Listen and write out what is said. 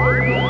Bye.